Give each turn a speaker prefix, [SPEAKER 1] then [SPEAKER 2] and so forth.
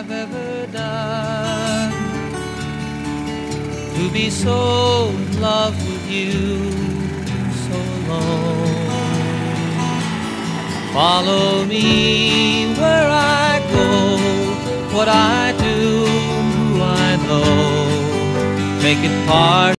[SPEAKER 1] I've ever done. To be so in love with you, so alone. Follow me where I go, what I do, who I know. Make it part.